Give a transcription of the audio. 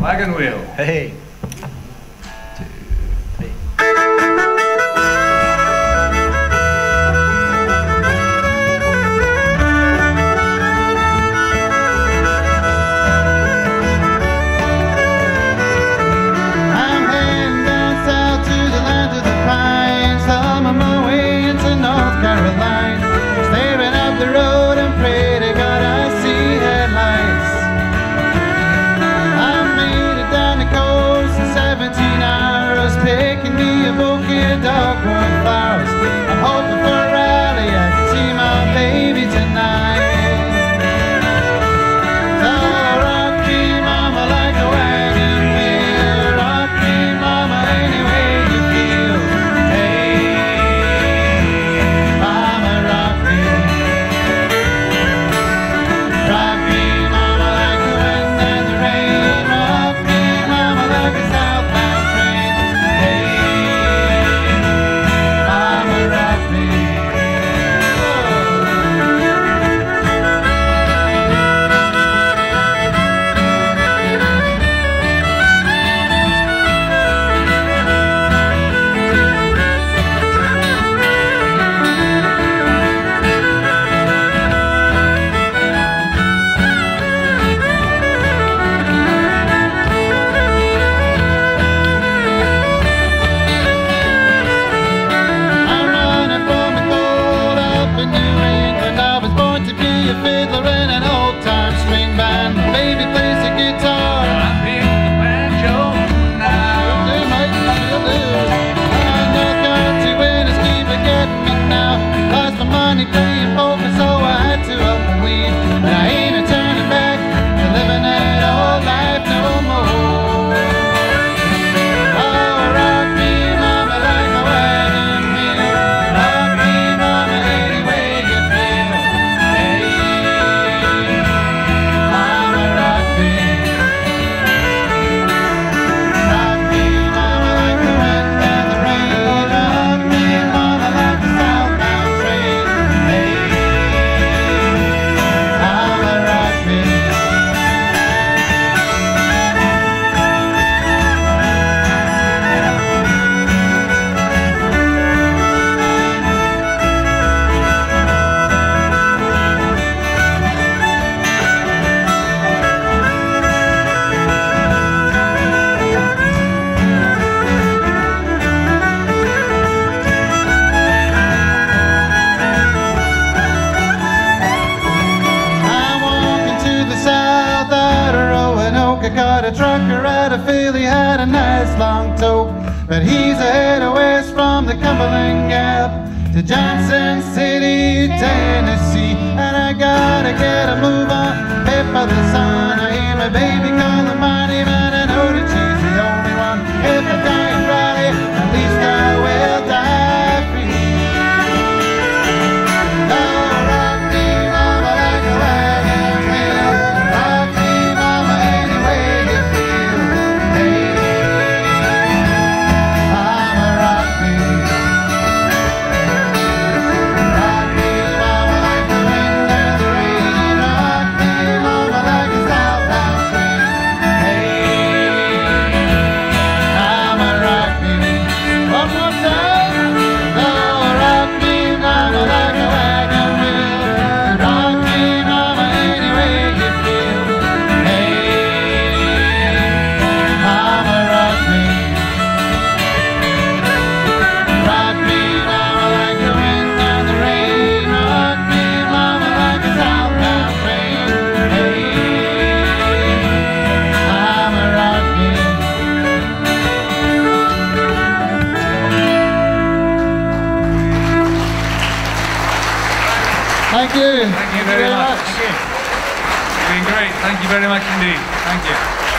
Wagon wheel. Hey. dark world. your fiddler in an old time string band. Baby plays the guitar. I pick the banjo now. Do, mate, you do. I know God's winners keep forgetting me now. Lost my money, caught a trucker at a field, he had a nice long tote. But he's a head away from the Cumberland Gap to Johnson City, Tennessee. And I gotta get a move on, pay for the sun, I hear my baby. Thank you. Thank you very, Thank you very much. been great. Thank you very much indeed. Thank you.